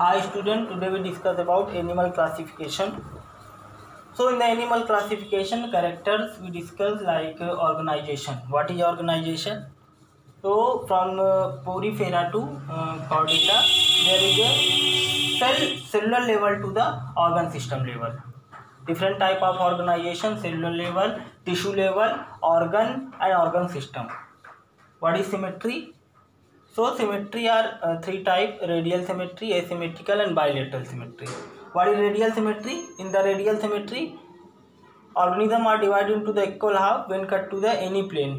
Hi student, today we discuss about animal classification. So in the animal classification characters we discuss like uh, organization. What is organization? So from uh, Porifera to uh, Chordata there is a cellular level to the organ system level. Different type of organization: cellular level, tissue level, organ and organ system. What is symmetry? So symmetry are uh, three types: radial symmetry, asymmetrical and bilateral symmetry. What is radial symmetry? In the radial symmetry, organisms are divided into the equal half when cut to the any plane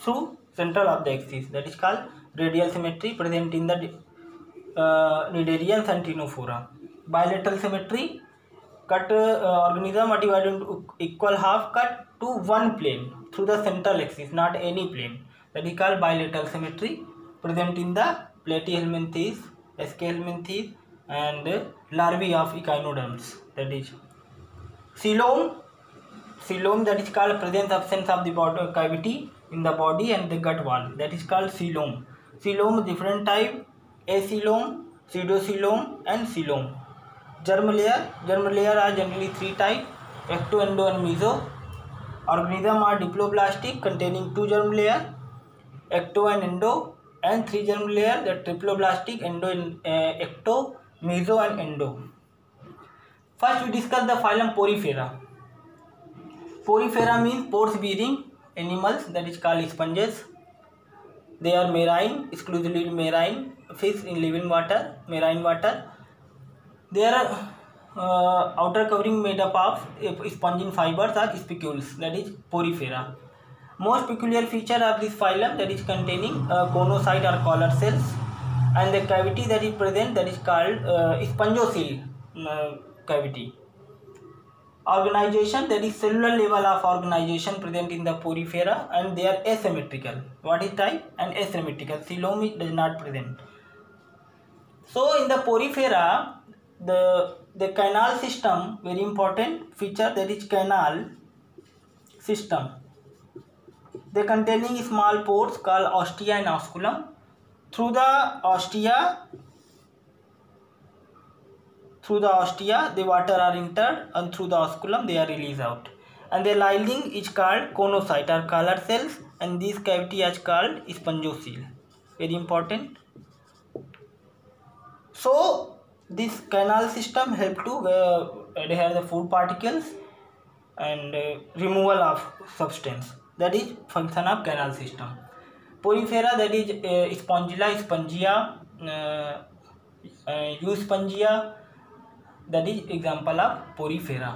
through central of the axis. That is called radial symmetry, present in the cnidarians uh, and Ctenophora. Bilateral symmetry, cut uh, organism are divided into equal half, cut to one plane through the central axis, not any plane. That is called bilateral symmetry. present in the platyhelminthes, escalminthes and larvae of echinoderms that is coelom coelom that is called presence absence of the body cavity in the body and the gut wall that is called coelom coelom different type aceolom pseudocoelom and coelom germ layer germ layer are generally three type ecto endo and meso organism are diploblastic containing two germ layer ecto and endo and three germ layer, that triploblastic, uh, ecto, meso and endo. First we discuss the phylum Porifera. Porifera means pores bearing animals, that is called sponges. They are marine, exclusively marine fish in living water, marine water. They are uh, outer covering made up of uh, spongin fibers or spicules, that is porifera. Most peculiar feature of this phylum that is containing uh, or collar cells and the cavity that is present that is called uh, spongocele uh, cavity. Organization that is cellular level of organization present in the porifera and they are asymmetrical. What is type? And asymmetrical. Coelom does not present. So in the porifera, the the canal system very important feature that is canal system they containing small pores called ostia and osculum. Through the ostia, through the ostia, the water are entered and through the osculum they are released out. And the lining is called conocyte or color cells and this cavity is called spongiocele. Very important. So this canal system help to uh, adhere the food particles and uh, removal of substance that is function of canal system. Porifera, that is uh, spongula, spongia, euspongia, uh, uh, that is example of porifera.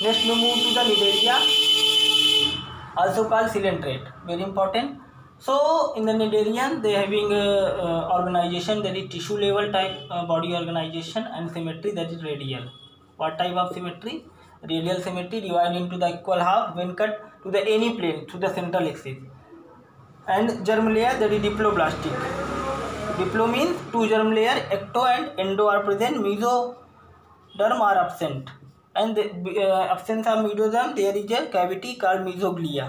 Next we move to the Cnidaria, also called ciliatrate, very important. So in the Cnidarian they having organization, that is tissue level type body organization, and symmetry, that is radial. What type of symmetry? radial symmetry divided into the equal half when cut to the any plane through the central axis and germ layer that is diploblastic diplo means two germ layer ecto and endo are present mesoderm are absent and the uh, absence of mesoderm there is a cavity called mesoglia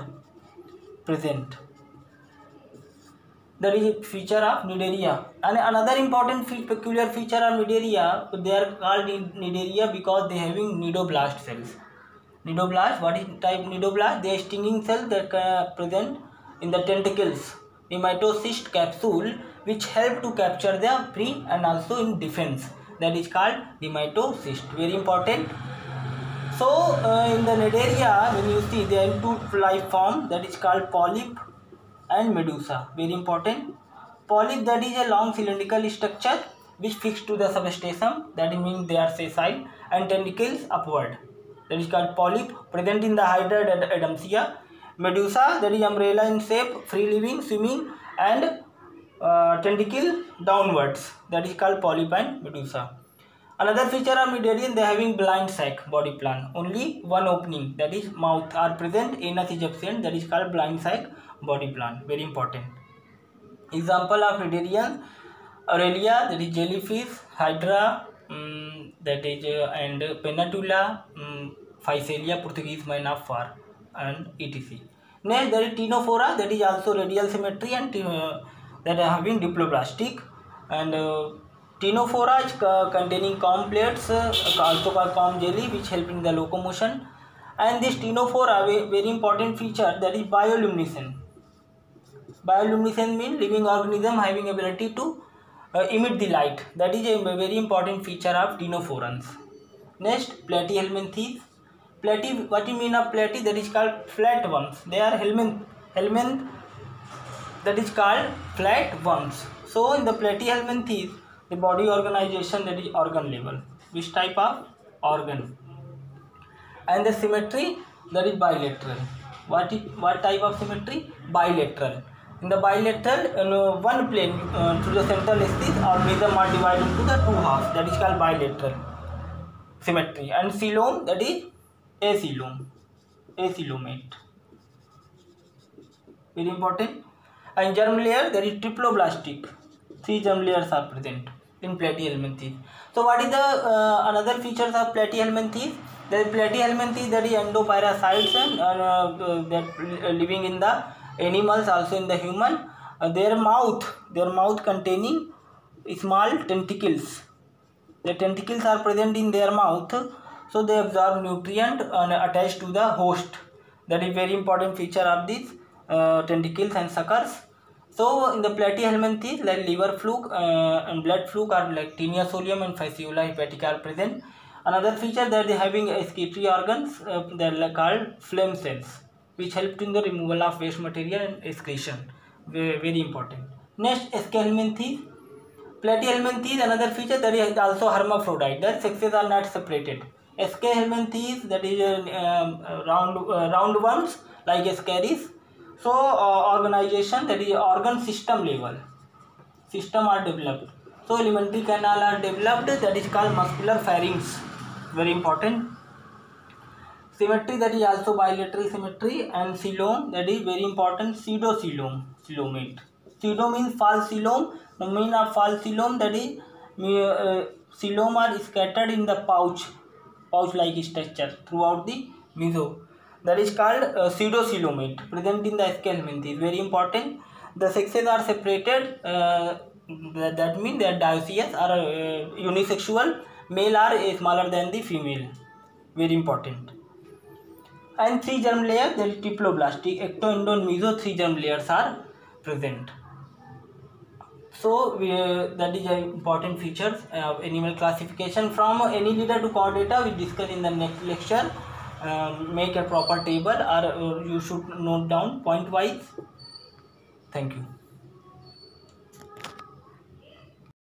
present that is a feature of nidaria and another important fe peculiar feature of nidaria they are called nidaria because they having nidoblast cells nidoblast what is type nidoblast they are stinging cells that are uh, present in the tentacles nematocyst capsule which help to capture the prey and also in defense that is called nematocyst very important so uh, in the nidaria when you see they are two life form that is called polyp and medusa very important polyp that is a long cylindrical structure which fixed to the substratum that means they are sessile and tentacles upward that is called polyp present in the hydra adamsia medusa that is umbrella in shape free living swimming and uh, tentacle downwards that is called polyp and medusa another feature of cnidarian they having blind sac body plan only one opening that is mouth are present anus is absent that is called blind sac body plant very important example of cnidarians aurelia that is jellyfish hydra um, that is uh, and penatula um, physalia portuguese man of far and etc next there is tenophora that is also radial symmetry and uh, that are having diploblastic and uh, tenophora is uh, containing calm plates uh, also called calm jelly which help in the locomotion and this tenophora very important feature that is bioluminescence Bioluminescence means living organism having ability to uh, emit the light. That is a very important feature of dinophorans. Next, platyhelminthes. Platy, what you mean of platy? That is called flat worms. They are helminth, that is called flat worms. So in the platyhelminthes, the body organization, that is organ level, which type of organ, and the symmetry, that is bilateral. What type of symmetry? Bilateral. in the bilateral you know, one plane uh, through the central axis or prism are divided into the two halves that is called bilateral symmetry and coelom that is acoelom acoelomate very important and germ layer there is triploblastic three germ layers are present in platyhelminthes so what is the uh, another features of platyhelminthes there is platyhelminthes that is endopyrocytes and uh, that living in the animals also in the human uh, their mouth their mouth containing small tentacles the tentacles are present in their mouth so they absorb nutrient and attach to the host that is very important feature of these uh, tentacles and suckers so in the platyhelminthes like liver fluke uh, and blood fluke are tinea solium and fasciola hepatica are present another feature that they having excretory organs uh, that are called flame cells which helped in the removal of waste material and excretion. Very, important. Next, Scalminthe. Platyhelminthe is another feature that is also hermaphrodite. Their sexes are not separated. Scalminthes that is um, um, uh, round uh, ones like scaris. So uh, organization that is organ system level system are developed. So elementary canal are developed that is called muscular pharynx. Very important symmetry that is also bilateral symmetry and coelom that is very important pseudocoelom coelomate pseudo means false coelom mean are false coelom that is uh, coelom are scattered in the pouch pouch like structure throughout the meso that is called uh, pseudocoelomate present in the scalamenth is very important the sexes are separated uh, that, that means they are dioecious or uh, unisexual male are uh, smaller than the female very important and three germ layers, deliploblastic, diploblastic ecto endon meso three germ layers are present so uh, that is an important features of uh, animal classification from any data to core data we discuss in the next lecture um, make a proper table or, or you should note down point wise thank you